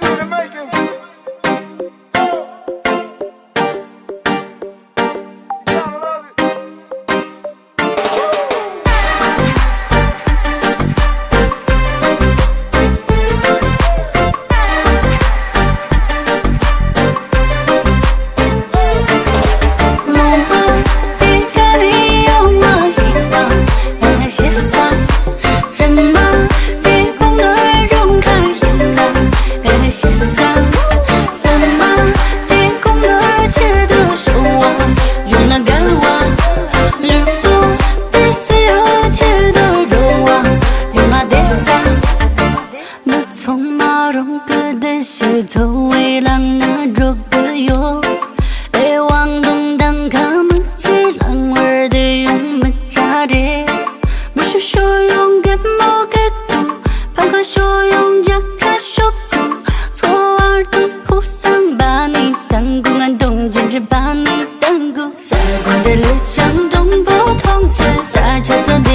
to the making. 头为浪那着个哟，哎，往东当卡木起浪儿的用么扎的，不是说用个毛个度，怕个说用加卡说度，错儿东铺上把你当公安东简直把你当姑，下关的绿江东不同是啥角色？